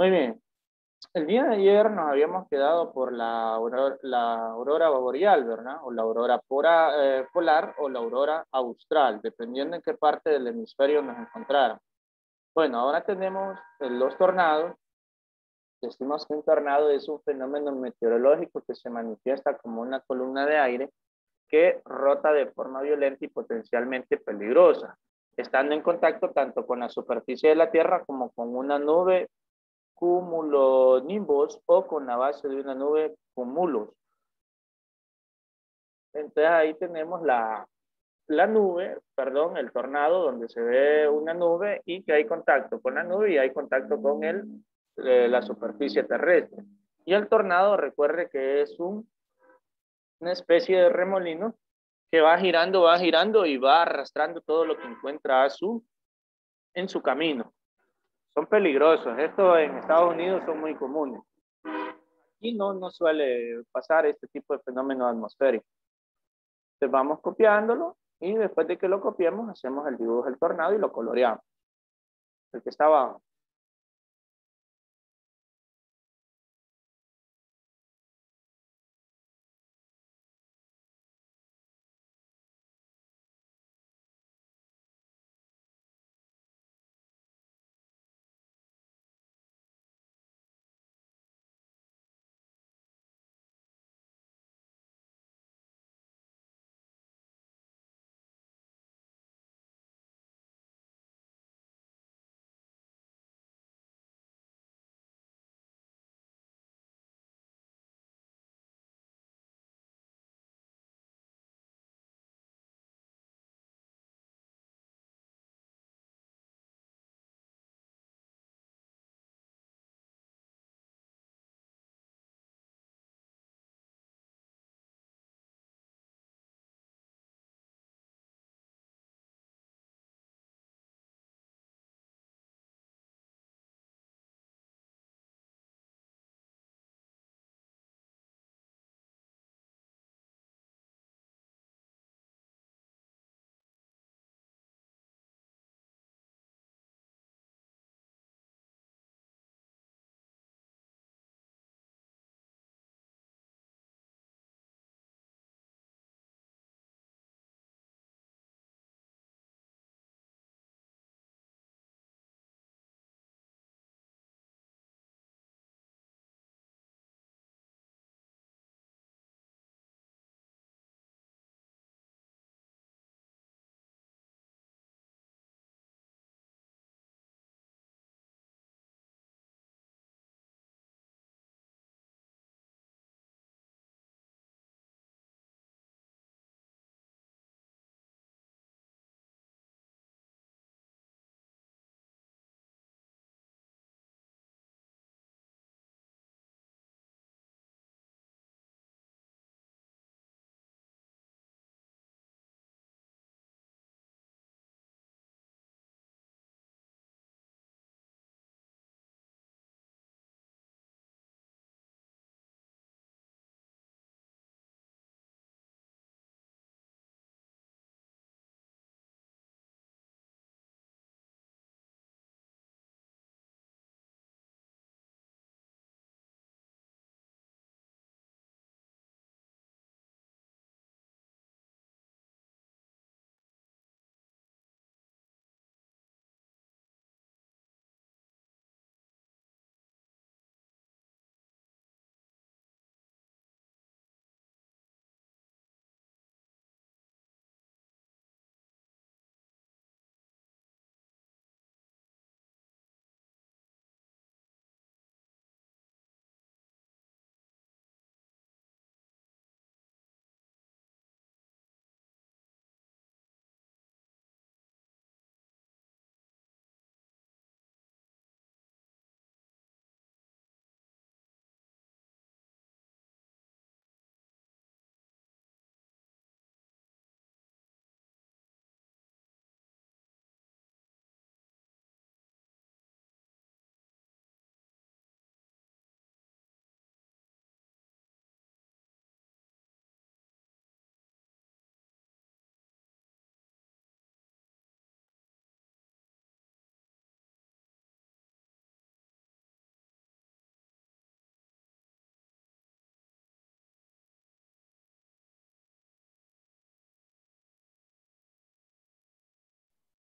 Muy bien. El día de ayer nos habíamos quedado por la aurora, la boreal, ¿verdad? O la aurora eh, polar o la aurora austral, dependiendo en qué parte del hemisferio nos encontráramos. Bueno, ahora tenemos los tornados. Decimos que un tornado es un fenómeno meteorológico que se manifiesta como una columna de aire que rota de forma violenta y potencialmente peligrosa, estando en contacto tanto con la superficie de la Tierra como con una nube cumulonimbus o con la base de una nube cumulus. Entonces ahí tenemos la, la nube, perdón, el tornado donde se ve una nube y que hay contacto con la nube y hay contacto con el, eh, la superficie terrestre. Y el tornado, recuerde que es un, una especie de remolino que va girando, va girando y va arrastrando todo lo que encuentra a su, en su camino son peligrosos. Esto en Estados Unidos son muy comunes. Aquí no, no suele pasar este tipo de fenómeno atmosférico. Entonces vamos copiándolo y después de que lo copiemos hacemos el dibujo del tornado y lo coloreamos. El que está abajo.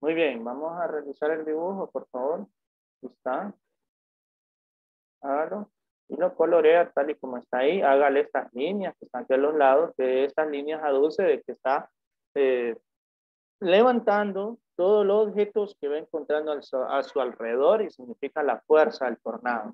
Muy bien, vamos a realizar el dibujo, por favor. Está. Hágalo. Y lo colorea tal y como está ahí. Hágale estas líneas que están aquí a los lados, que estas líneas aduce de que está eh, levantando todos los objetos que va encontrando a su alrededor y significa la fuerza del tornado.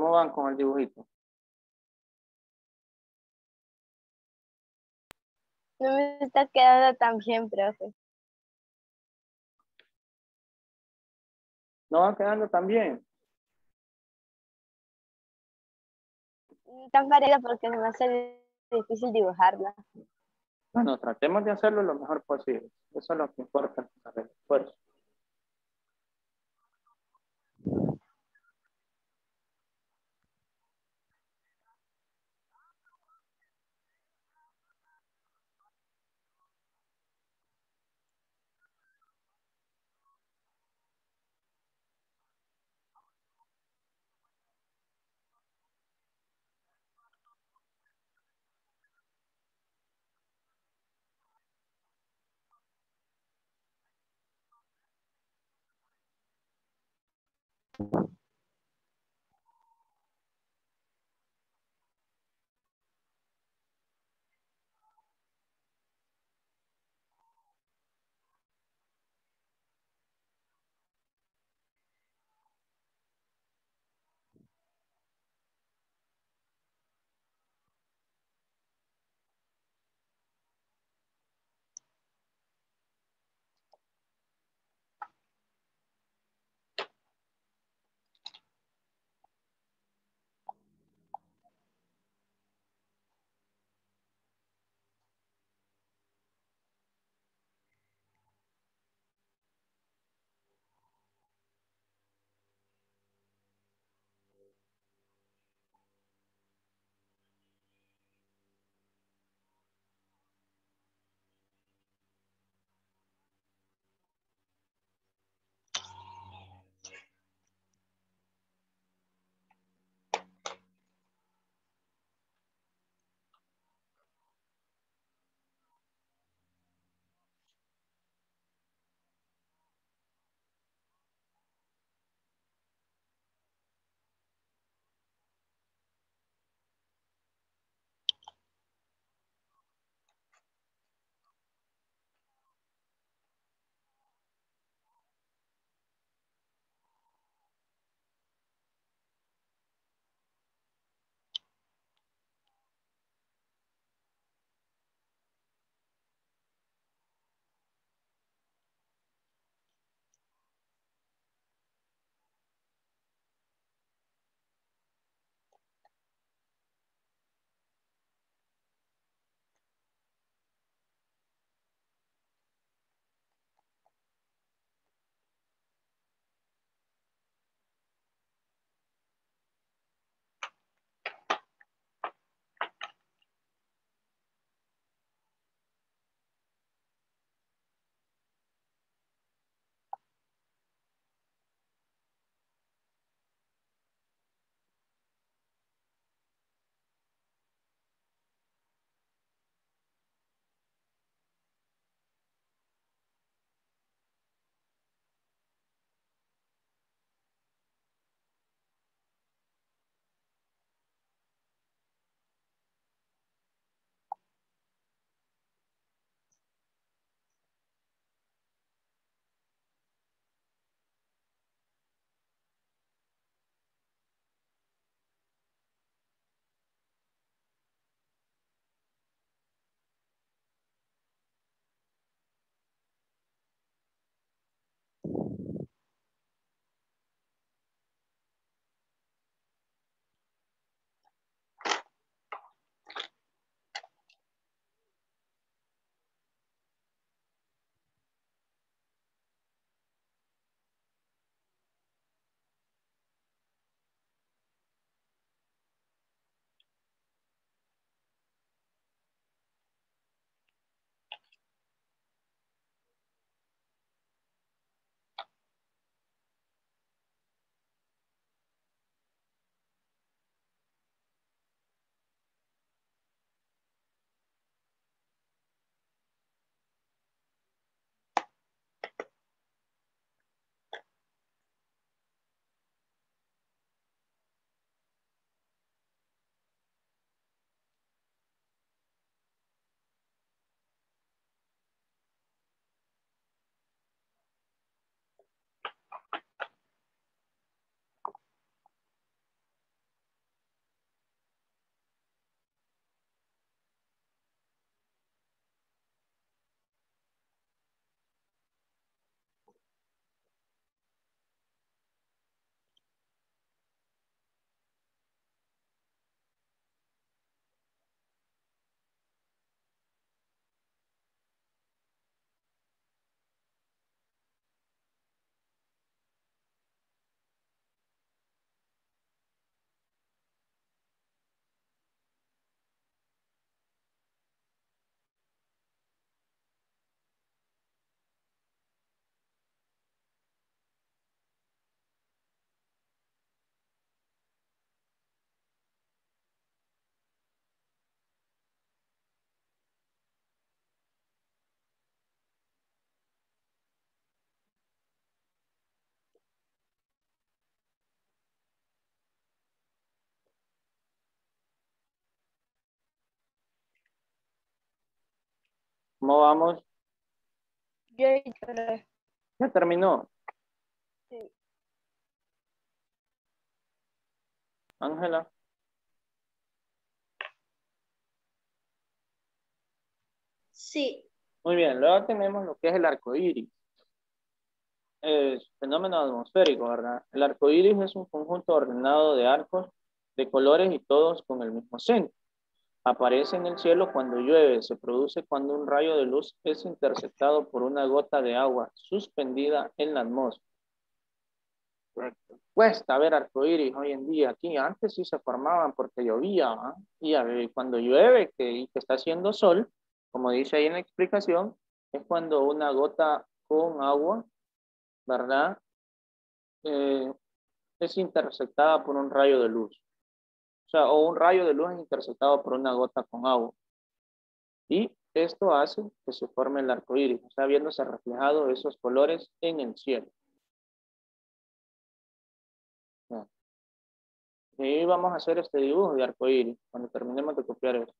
¿Cómo van con el dibujito? No me está quedando tan bien, profe. ¿No van quedando tan bien? Tan parecida porque se me hace difícil dibujarla. Bueno, tratemos de hacerlo lo mejor posible. Eso es lo que importa, el esfuerzo. ¿Cómo vamos? Yo tres. ¿Ya terminó? Sí. Ángela. Sí. Muy bien, luego tenemos lo que es el arco iris. Es fenómeno atmosférico, ¿verdad? El arco iris es un conjunto ordenado de arcos de colores y todos con el mismo centro. Aparece en el cielo cuando llueve, se produce cuando un rayo de luz es interceptado por una gota de agua suspendida en la atmósfera. Cuesta ver arcoíris hoy en día aquí. Antes sí se formaban porque llovía. ¿ah? Y cuando llueve que, y que está haciendo sol, como dice ahí en la explicación, es cuando una gota con agua, ¿verdad? Eh, es interceptada por un rayo de luz. O sea, o un rayo de luz interceptado por una gota con agua. Y esto hace que se forme el arco iris, o sea, viéndose reflejado esos colores en el cielo. Y vamos a hacer este dibujo de arco iris cuando terminemos de copiar esto.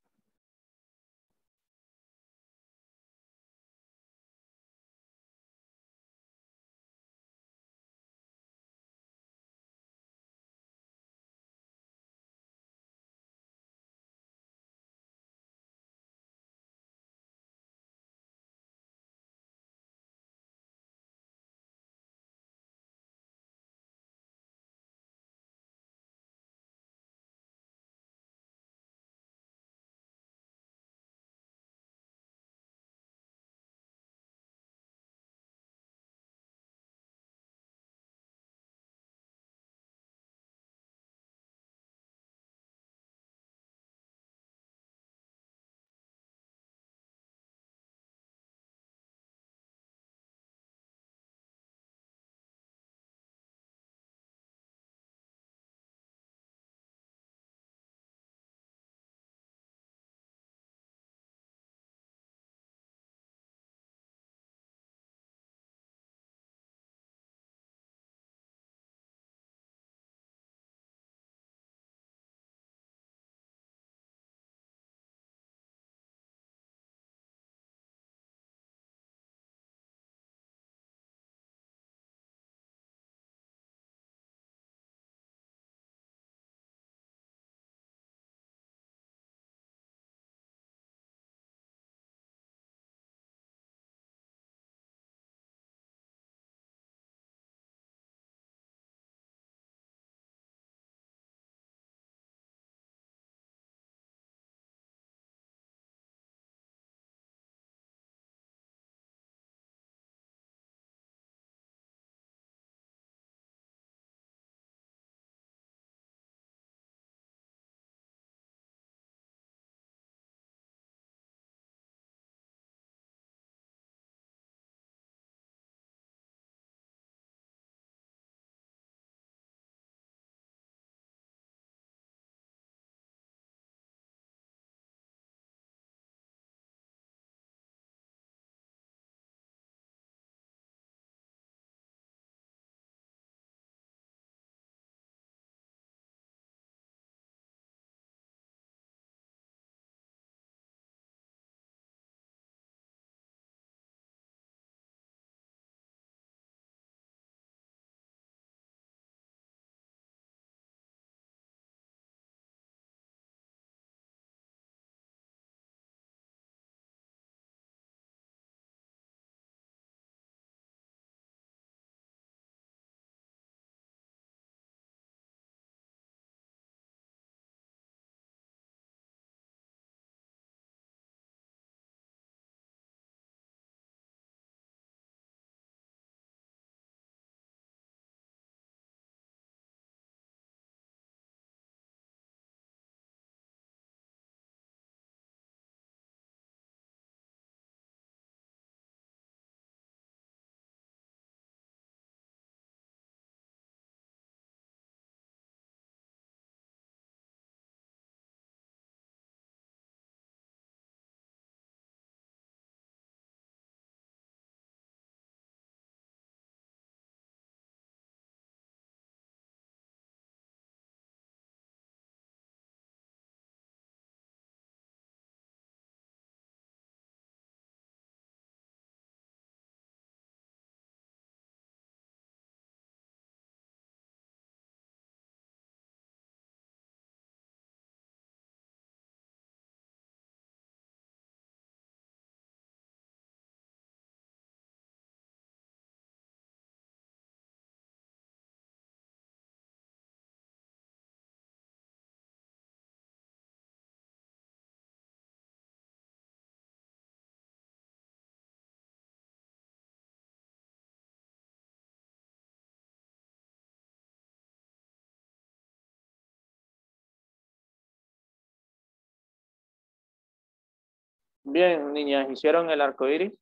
Bien, niñas, ¿hicieron el arco iris?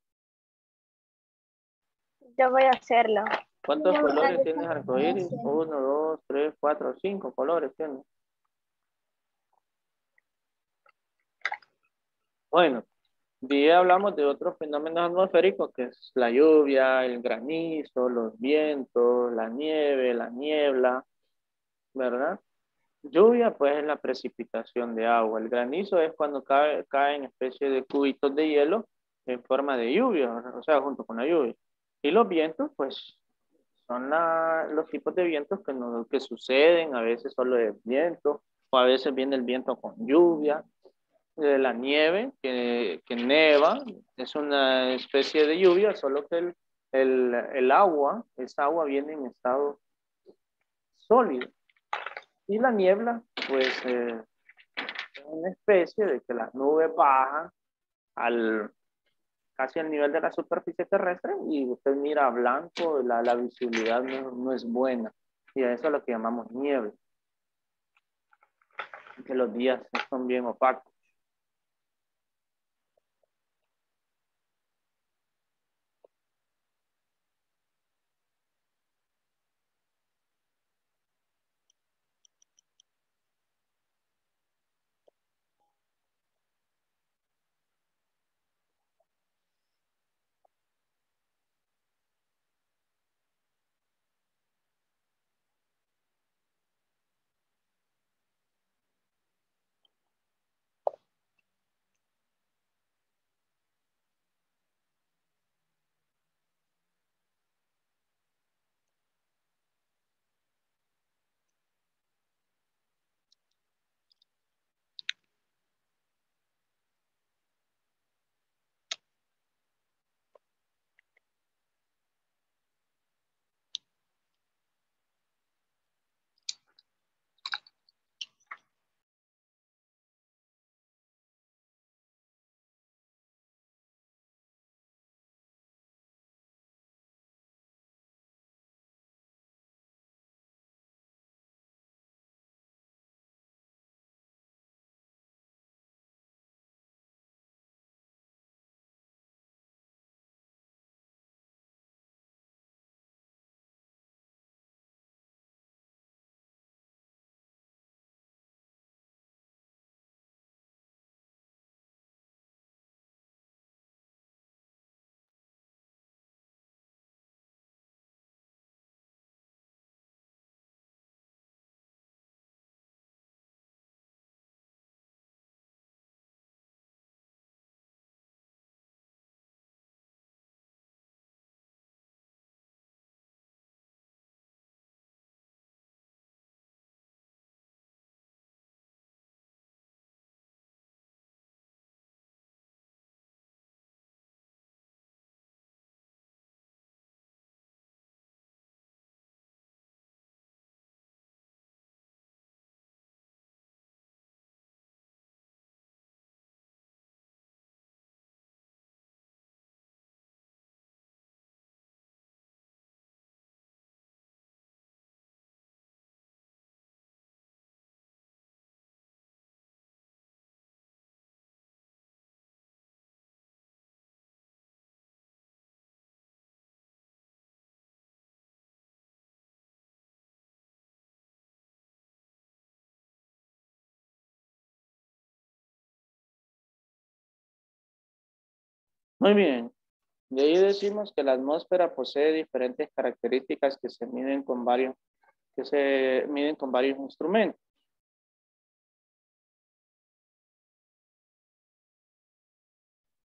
Yo voy a hacerlo. ¿Cuántos No, colores tienes arco iris? Uno, dos, tres, cuatro, cinco colores tienes. Bueno, ya hablamos de otros fenómenos atmosféricos que es la lluvia, el granizo, los vientos, la nieve, la niebla, ¿verdad? Lluvia, pues, es la precipitación de agua. El granizo es cuando cae, caen especie de cubitos de hielo en forma de lluvia, o sea, junto con la lluvia. Y los vientos, pues, son la- los tipos de vientos que, no- que suceden, a veces solo de viento, o a veces viene el viento con lluvia. Eh, la nieve, que, que neva, es una especie de lluvia, solo que el, el, el agua, esa agua viene en estado sólido. Y la niebla, pues, eh, es una especie de que las nubes bajan al, casi al nivel de la superficie terrestre y usted mira blanco, la, la visibilidad no, no es buena. Y eso es lo que llamamos niebla. Que los días son bien opacos. Muy bien. De ahí decimos que la atmósfera posee diferentes características que se miden con varios, que se miden con varios instrumentos.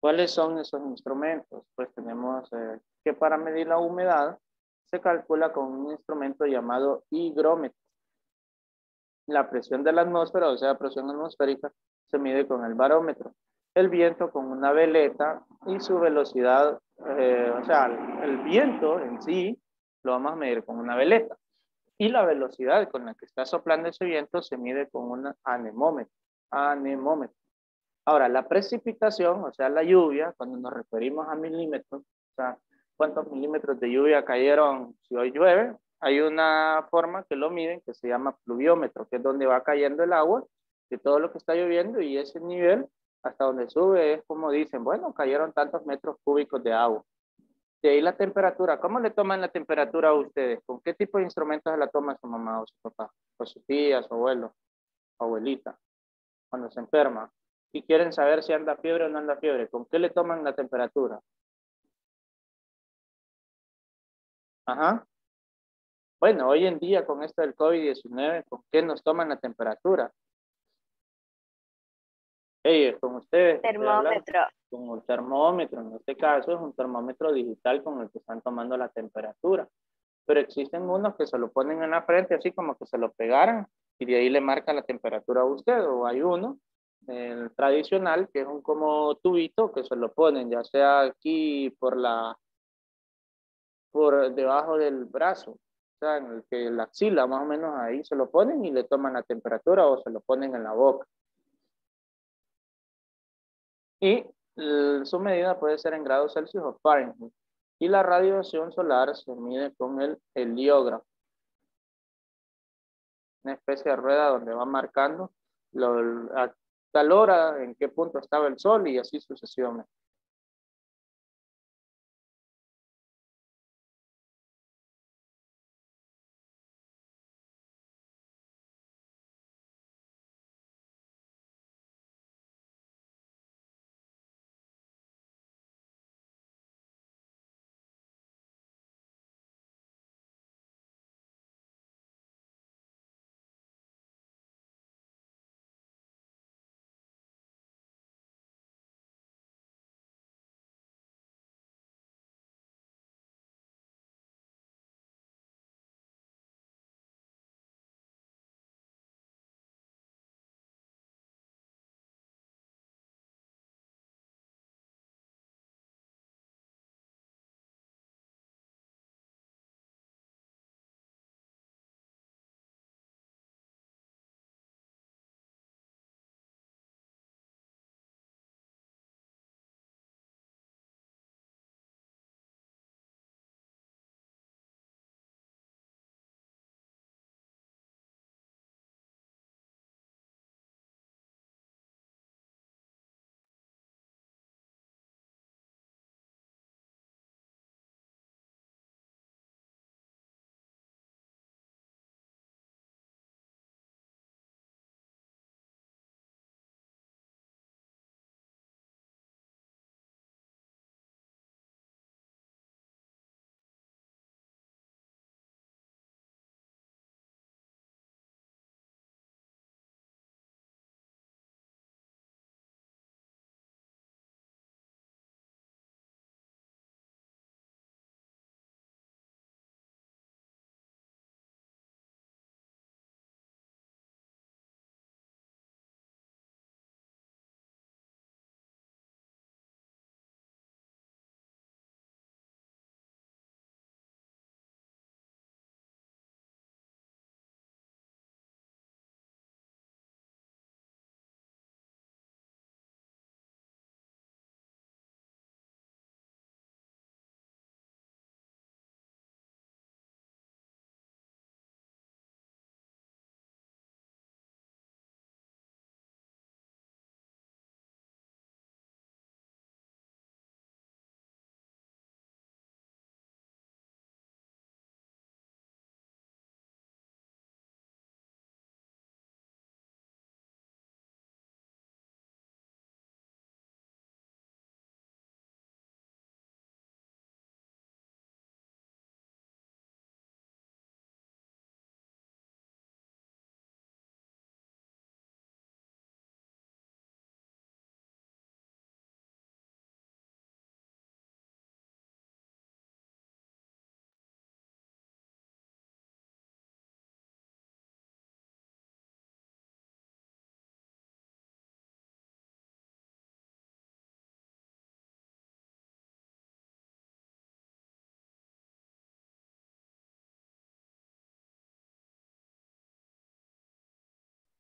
¿Cuáles son esos instrumentos? Pues tenemos eh, que para medir la humedad se calcula con un instrumento llamado higrómetro. La presión de la atmósfera, o sea, presión atmosférica, se mide con el barómetro. El viento con una veleta y su velocidad, eh, o sea, el viento en sí lo vamos a medir con una veleta. Y la velocidad con la que está soplando ese viento se mide con un anemómetro. Anemómetro. Ahora, la precipitación, o sea, la lluvia, cuando nos referimos a milímetros, o sea, cuántos milímetros de lluvia cayeron si hoy llueve, hay una forma que lo miden que se llama pluviómetro, que es donde va cayendo el agua de todo lo que está lloviendo y ese nivel Hasta donde sube es como dicen, bueno, cayeron tantos metros cúbicos de agua. De ahí la temperatura. ¿Cómo le toman la temperatura a ustedes? ¿Con qué tipo de instrumentos la toma su mamá o su papá? O su tía, su abuelo, abuelita, cuando se enferma. Y quieren saber si anda fiebre o no anda fiebre. ¿Con qué le toman la temperatura? Ajá. Bueno, hoy en día con esto del COVID-19, ¿con qué nos toman la temperatura? Hey, con ustedes. Termómetro. Con un termómetro, en este caso es un termómetro digital con el que están tomando la temperatura. Pero existen unos que se lo ponen en la frente así como que se lo pegaran y de ahí le marca la temperatura a usted. O hay uno, el tradicional, que es un como tubito que se lo ponen ya sea aquí por la por debajo del brazo, o sea, en el que la axila más o menos ahí se lo ponen y le toman la temperatura o se lo ponen en la boca. Y su medida puede ser en grados Celsius o Fahrenheit. Y la radiación solar se mide con el heliógrafo. Una especie de rueda donde va marcando lo, a tal hora, en qué punto estaba el sol y así sucesivamente.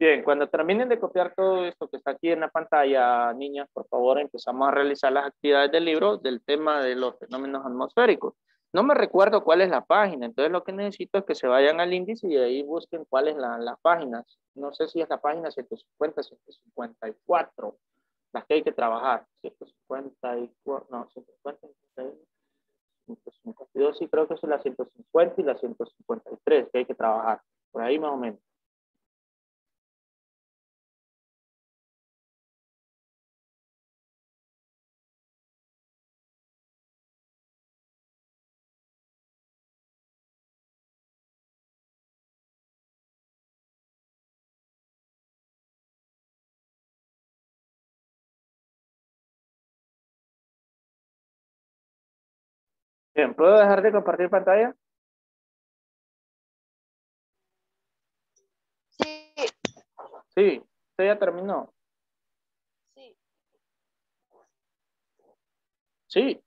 Bien, cuando terminen de copiar todo esto que está aquí en la pantalla, niñas, por favor, empezamos a realizar las actividades del libro del tema de los fenómenos atmosféricos. No me recuerdo cuál es la página, entonces lo que necesito es que se vayan al índice y de ahí busquen cuáles la, las páginas. No sé si es la página 150, 154, las que hay que trabajar. 154, no, 150, 152, sí creo que son las 150 y las 153 que hay que trabajar, por ahí más o menos. Bien, ¿puedo dejar de compartir pantalla? Sí. Sí, usted ya terminó. Sí. Sí.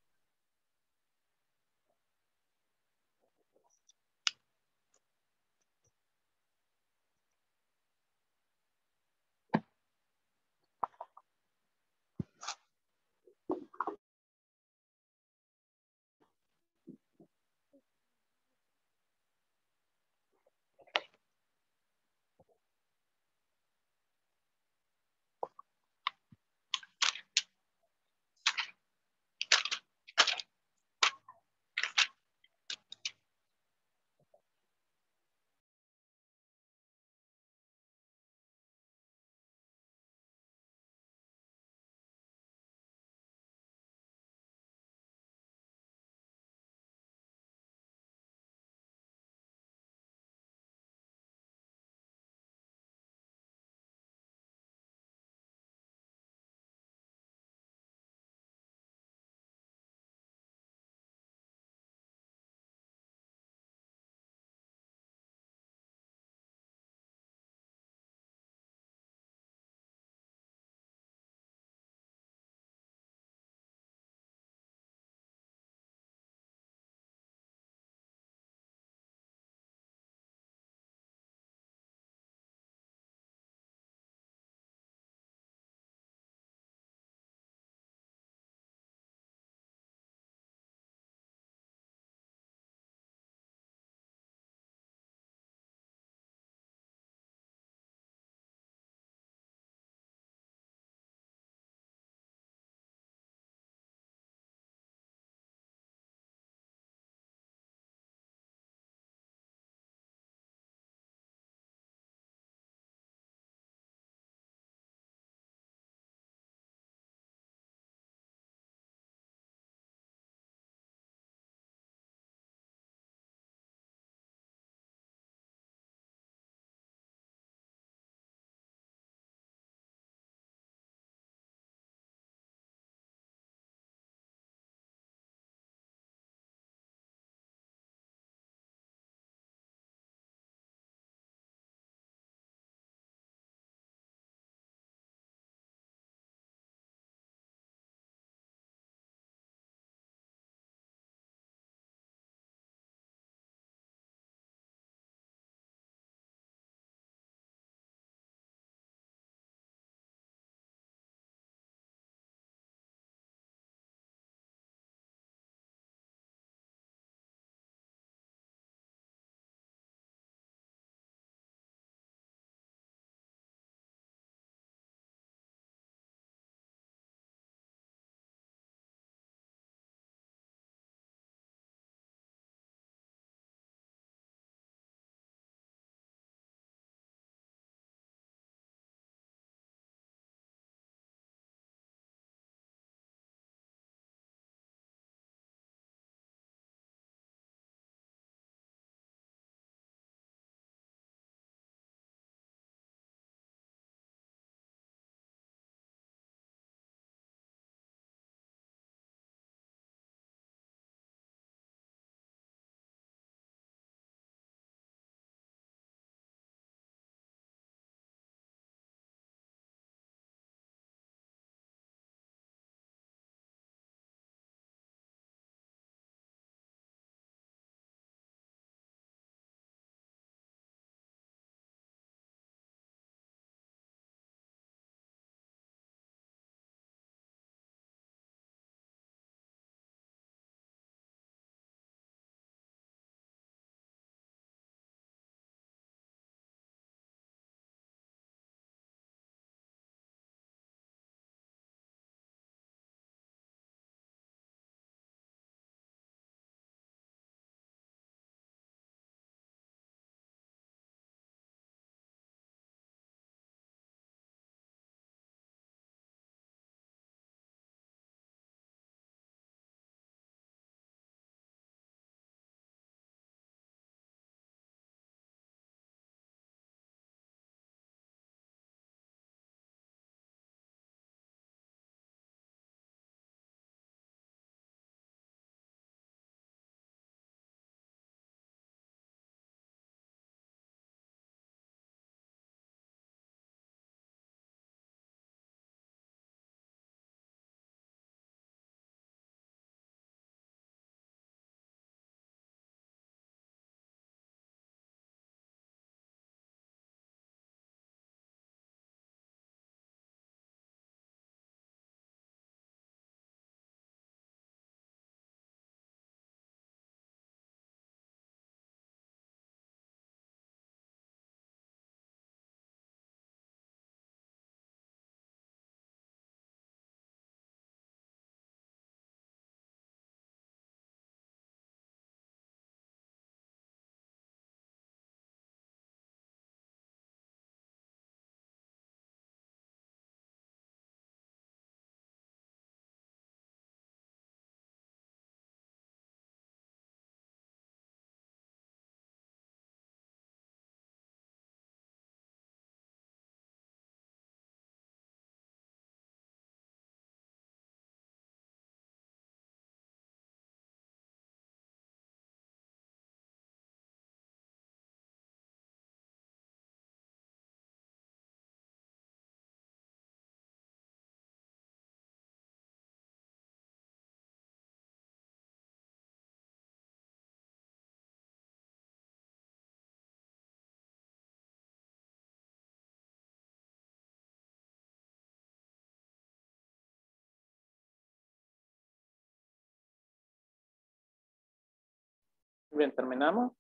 Bien, terminamos.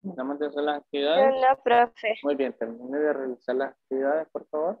Terminamos de hacer las Yo actividades. no, profe. Muy bien, termine de realizar las actividades, por favor.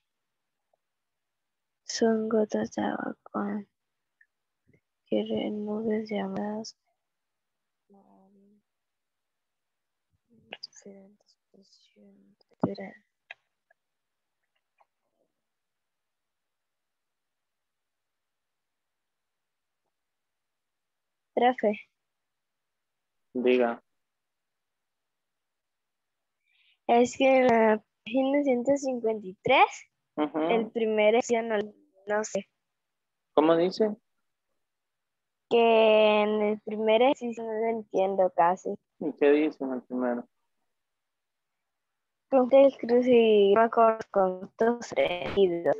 Son gotas de agua con que nubes llamadas diferentes posiciones. Profe, Diga. es que en la página 153, Ujú. el primer no, no sé, ¿Cómo dice? que en el primer ejercicio no lo entiendo casi. ¿Y qué dice en el primero? Ponte el crucigrama con conjuntos prendidos.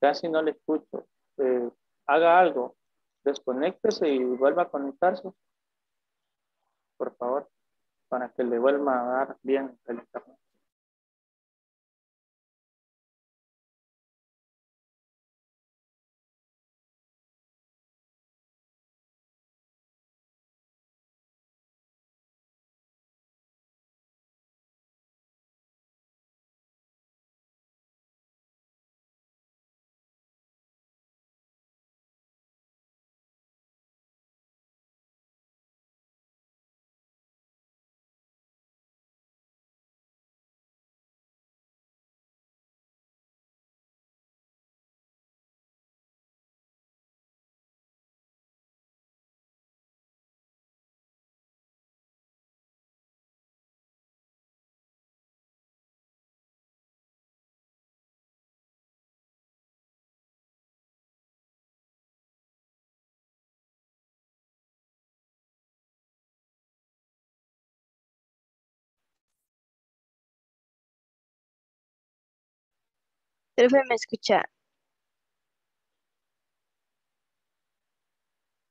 Casi no le escucho. Eh, haga algo. Desconéctese y vuelva a conectarse. Por favor. Para que le vuelva a dar bien el internet. Profe, ¿me escucha?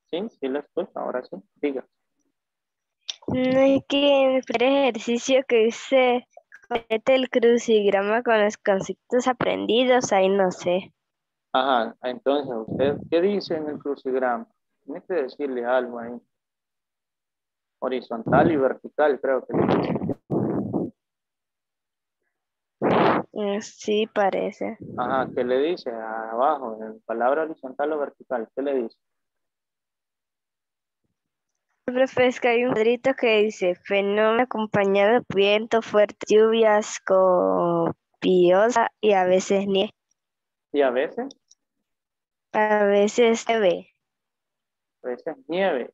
Sí, sí lo escucho. Ahora sí. Diga. No es que el primer ejercicio que complete el crucigrama con los conceptos aprendidos, ahí no sé. Ajá. Entonces, ¿usted qué dice en el crucigrama? Tiene que decirle algo ahí. Horizontal y vertical, creo que dice. Mm, Sí, parece. Ajá, ¿qué le dice? Abajo, en palabra horizontal o vertical, ¿qué le dice? Profe, es que hay un cuadrito que dice fenómeno acompañado de viento, fuertes lluvias, copiosa y a veces nieve. Y a veces, A veces se ve. a veces nieve.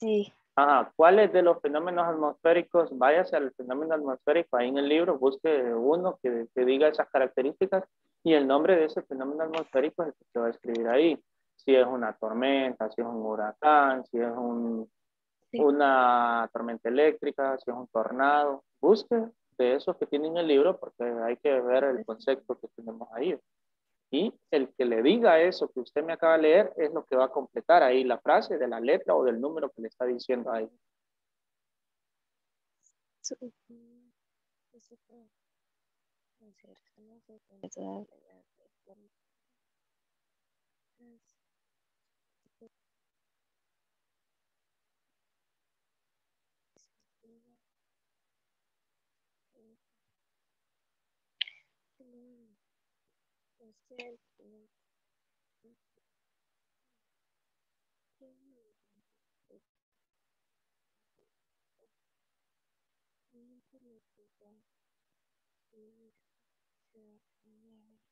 Sí. Ajá, ¿cuáles de los fenómenos atmosféricos? Váyase al fenómeno atmosférico ahí en el libro, busque uno que, que diga esas características y el nombre de ese fenómeno atmosférico es el que se va a escribir ahí. Si es una tormenta, si es un huracán, si es un, Sí. una tormenta eléctrica, si es un tornado. Busque de esos que tienen en el libro porque hay que ver el concepto que tenemos ahí. Y el que le diga eso que usted me acaba de leer es lo que va a completar ahí la frase de la letra o del número que le está diciendo ahí. 在和和和天路的路口，我遇见了曙光。因为是黑暗。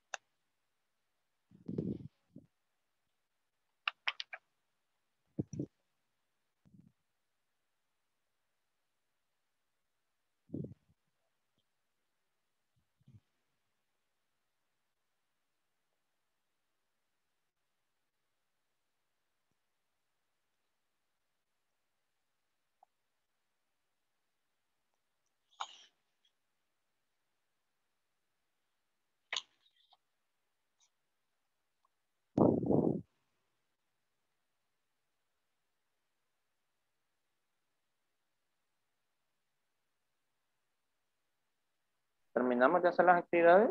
¿Terminamos de hacer las actividades?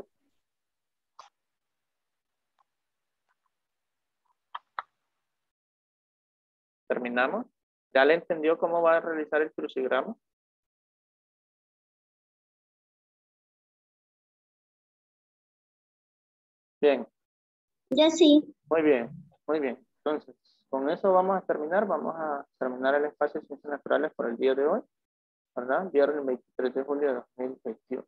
¿Terminamos? ¿Ya le entendió cómo va a realizar el crucigrama? Bien. Ya sí. Muy bien, muy bien. Entonces, con eso vamos a terminar. Vamos a terminar el espacio de ciencias naturales por el día de hoy. ¿Verdad? Viernes 23 de julio de 2021.